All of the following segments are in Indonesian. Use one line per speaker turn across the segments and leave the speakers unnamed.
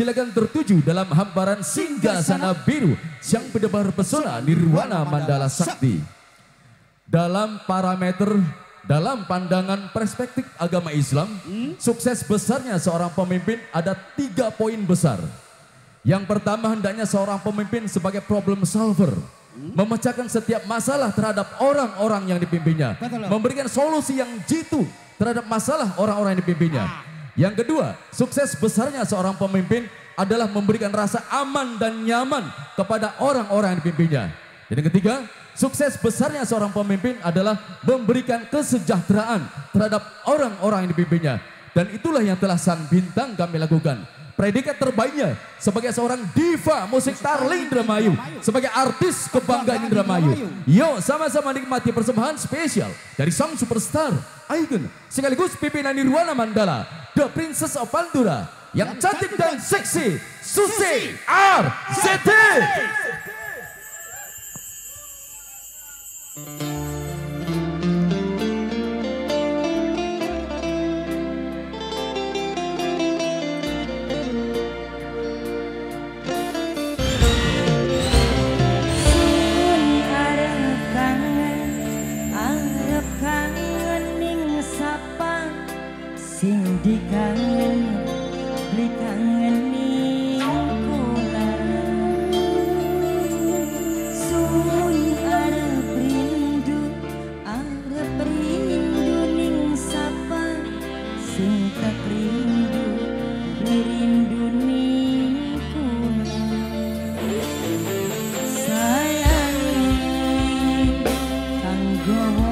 silakan tertuju dalam hamparan singgah sana biru yang berdebar pesona nirwana mandala sakti. Dalam parameter dalam pandangan perspektif agama Islam, sukses besarnya seorang pemimpin ada tiga poin besar. Yang pertama hendaknya seorang pemimpin sebagai problem solver. Memecahkan setiap masalah terhadap orang-orang yang dipimpinnya.
Betul.
Memberikan solusi yang jitu terhadap masalah orang-orang yang dipimpinnya. Yang kedua, sukses besarnya seorang pemimpin adalah memberikan rasa aman dan nyaman kepada orang-orang yang dipimpinnya. Dan yang ketiga, sukses besarnya seorang pemimpin adalah memberikan kesejahteraan terhadap orang-orang yang dipimpinnya. Dan itulah yang telah sang bintang kami lakukan. Predikat terbaiknya sebagai seorang diva musik Tarling Indramayu, sebagai artis kebanggaan Indramayu. Yuk sama-sama nikmati persembahan spesial dari sang superstar Aigen sekaligus pimpinan Nirwana Mandala, The Princess of Pandura yang cantik dan seksi, Susi RCT.
Sun your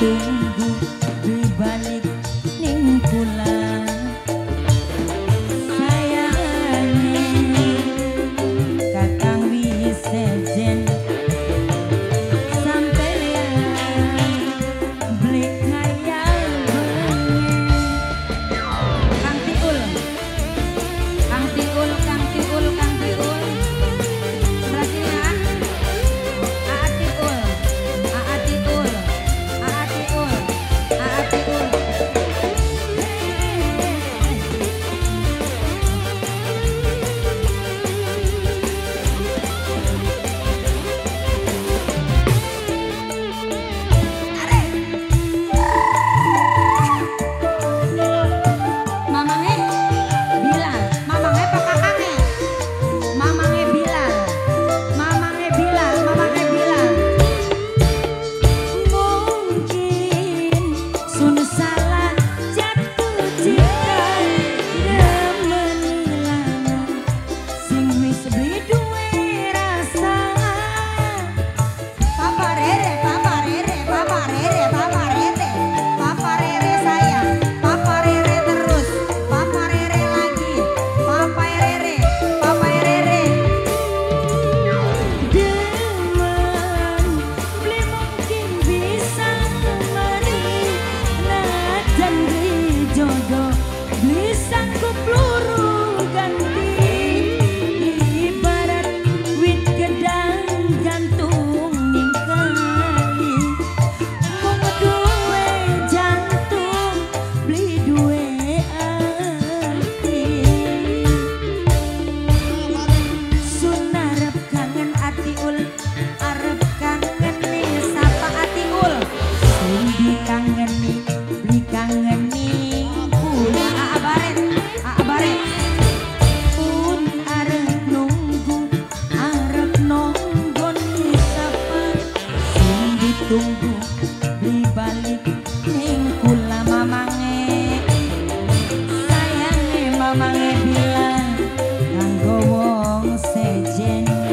Mm-hmm. again.